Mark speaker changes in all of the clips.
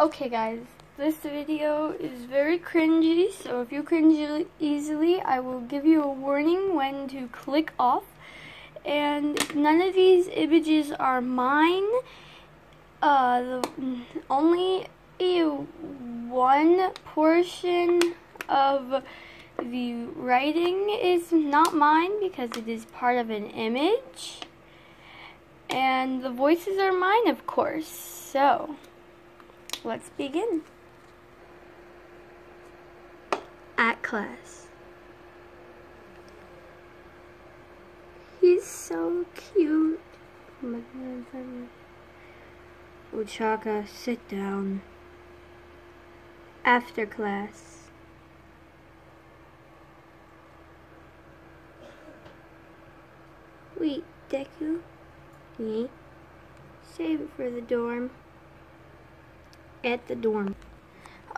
Speaker 1: Okay guys, this video is very cringy, so if you cringe easily, I will give you a warning when to click off. And none of these images are mine. Uh, the, only one portion of the writing is not mine because it is part of an image. And the voices are mine, of course. So let's begin. At class. He's so cute. Oh Ochako, sit down. After class. Wait, Deku? Yeah. Save it for the dorm at the dorm.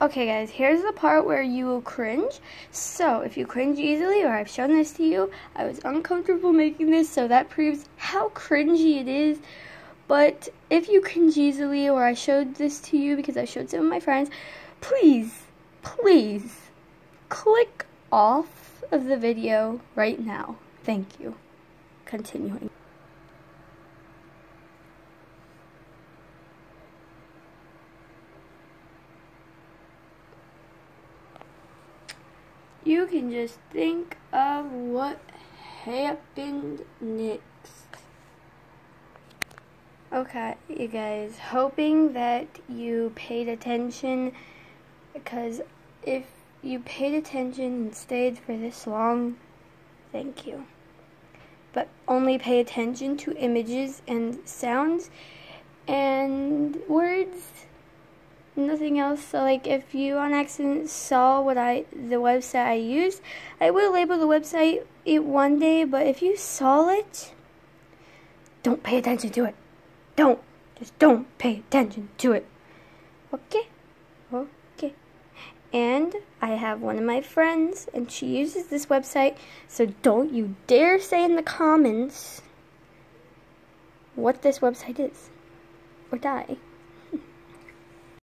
Speaker 1: Okay guys, here's the part where you will cringe. So, if you cringe easily, or I've shown this to you, I was uncomfortable making this, so that proves how cringy it is. But if you cringe easily, or I showed this to you because I showed some of my friends, please, please, click off of the video right now. Thank you. Continuing. You can just think of what happened next. Okay, you guys, hoping that you paid attention because if you paid attention and stayed for this long, thank you. But only pay attention to images and sounds and words nothing else. So like if you on accident saw what I the website I used, I will label the website it one day, but if you saw it, don't pay attention to it. Don't. Just don't pay attention to it. Okay? Okay. And I have one of my friends and she uses this website, so don't you dare say in the comments what this website is or die.